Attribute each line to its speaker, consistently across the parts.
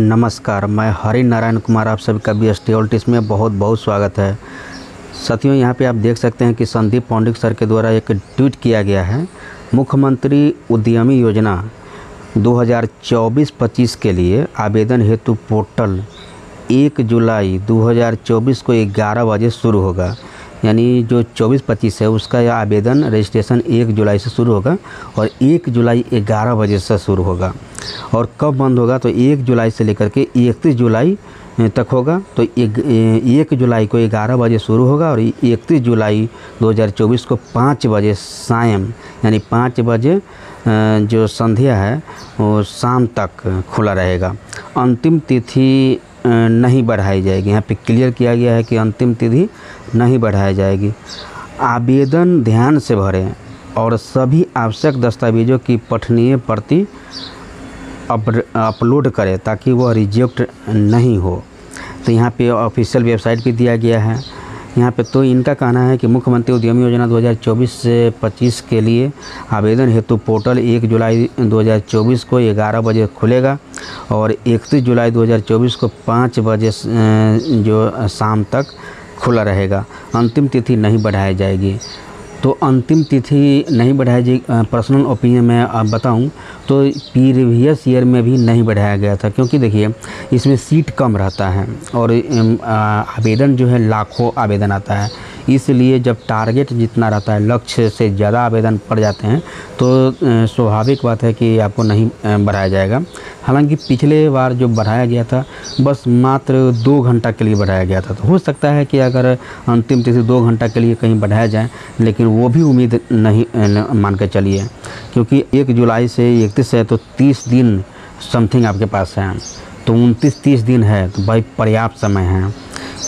Speaker 1: नमस्कार, मैं हरि नारायण कुमार, आप सभी का बी एस टी में बहुत बहुत स्वागत है। साथियों, यहाँ पे आप देख सकते हैं कि संदीप पौंडिक सर के द्वारा एक ट्वीट किया गया है, मुख्यमंत्री उद्यमी योजना 2024-25 के लिए आवेदन हेतु पोर्टल 1 जुलाई 2024 को 11 बजे शुरू होगा। यानी जो 24-25 है, उसका यह आवेदन रजिस्ट्रेशन 1 जुलाई से शुरू होगा और 1 जुलाई 11 बजे से शुरू होगा। और कब बंद होगा? तो एक जुलाई से लेकर के 31 जुलाई तक होगा। तो एक, एक जुलाई को 11 बजे शुरू होगा और 31 जुलाई 2024 को 5 बजे सायं यानी 5 बजे जो संध्या है वो शाम तक खुला रहेगा। अंतिम तिथि नहीं बढ़ाई जाएगी। यहाँ पे क्लियर किया गया है कि अंतिम तिथि नहीं बढ़ाई जाएगी। आवेदन ध्यान से भरें और सभी आवश्यक दस्तावेजों की पठनीय प्रति अपलोड करें ताकि वह रिजेक्ट नहीं हो। तो यहाँ पे ऑफिशियल वेबसाइट भी दिया गया है। यहाँ पे तो इनका कहना है कि मुख्यमंत्री उद्यमी योजना 2024 से 25 के लिए आवेदन हेतु पोर्टल 1 जुलाई 2024 को 11 बजे खुलेगा और 31 जुलाई 2024 को 5 बजे जो शाम तक खुला रहेगा। अंतिम तिथि नहीं बढ़ाई जाएगी। तो अंतिम तिथि नहीं बढ़ाई जाएगी पर्सनल ओपिनियन में आप बताऊँ तो प्रीवियस ईयर में भी नहीं बढ़ाया गया था, क्योंकि देखिए, इसमें सीट कम रहता है और आवेदन जो है लाखों आवेदन आता है। इसलिए जब टारगेट जितना रहता है, लक्ष्य से ज़्यादा आवेदन पड़ जाते हैं तो स्वाभाविक बात है कि आपको नहीं बढ़ाया जाएगा। हालाँकि पिछले बार जो बढ़ाया गया था, बस मात्र दो घंटा के लिए बढ़ाया गया था। तो हो सकता है कि अगर अंतिम तिथि दो घंटा के लिए कहीं बढ़ाया जाए, लेकिन वो भी उम्मीद नहीं मान के चलिए। क्योंकि एक जुलाई से इकतीस है तो तीस दिन समथिंग आपके पास है। तो उनतीस तीस दिन है तो भाई पर्याप्त समय है।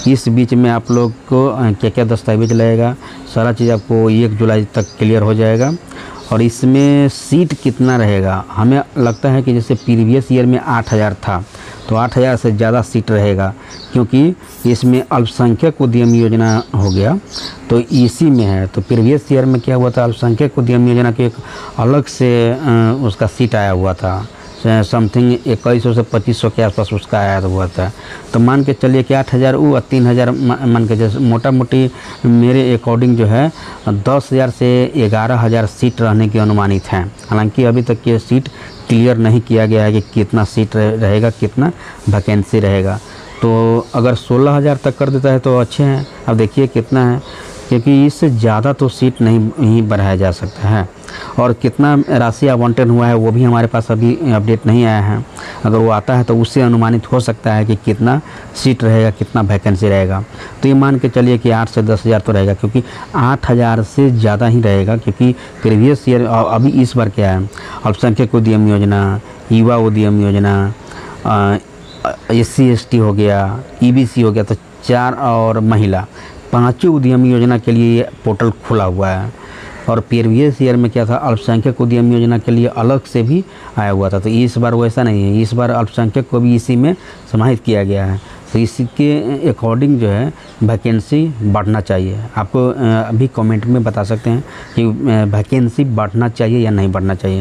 Speaker 1: इस बीच में आप लोग को क्या क्या दस्तावेज़ लगेगा? सारा चीज़ आपको एक जुलाई तक क्लियर हो जाएगा। और इसमें सीट कितना रहेगा? हमें लगता है कि जैसे प्रीवियस ईयर में 8000 था तो 8000 से ज़्यादा सीट रहेगा, क्योंकि इसमें अल्पसंख्यक उद्यम योजना हो गया तो इसी में है। तो प्रीवियस ईयर में क्या हुआ था? अल्पसंख्यक उद्यम योजना के एक अलग से उसका सीट आया हुआ था। समथिंग इक्कीस सौ से पच्चीस सौ के आसपास उसका आयात हुआ था। तो मान के चलिए कि आठ हज़ार वो तीन हज़ार मान के जैसे मोटा मोटी मेरे अकॉर्डिंग जो है, दस हज़ार से ग्यारह हज़ार सीट रहने की अनुमानित है। हालाँकि अभी तक ये सीट क्लियर नहीं किया गया है कि कितना सीट रहेगा, कितना वैकेंसी रहेगा। तो अगर सोलह हज़ार तक कर देता है तो अच्छे हैं। अब देखिए कितना है, क्योंकि इससे ज़्यादा तो सीट नहीं ही बढ़ाया जा सकता है। और कितना राशि आवंटन हुआ है, वो भी हमारे पास अभी अपडेट नहीं आया है। अगर वो आता है तो उससे अनुमानित हो सकता है कि कितना सीट रहेगा, कितना वैकेंसी रहेगा। तो ये मान के चलिए कि आठ से दस हज़ार तो रहेगा, क्योंकि आठ हज़ार से ज़्यादा ही रहेगा, क्योंकि प्रीवियस ईयर अभी इस बार क्या है? अल्पसंख्यक उद्यम योजना, युवा उद्यम योजना एस सी हो गया ईबीसी हो गया तो चार और महिला। पाँचों उद्यमी योजना के लिए पोर्टल खुला हुआ है। और प्रीवियस ईयर में क्या था? अल्पसंख्यक उद्यम योजना के लिए अलग से भी आया हुआ था। तो इस बार वैसा नहीं है। इस बार अल्पसंख्यक को भी इसी में समाहित किया गया है। तो इसके अकॉर्डिंग जो है वैकेंसी बढ़ना चाहिए। आपको अभी कमेंट में बता सकते हैं कि वैकेंसी बढ़ना चाहिए या नहीं बढ़ना चाहिए।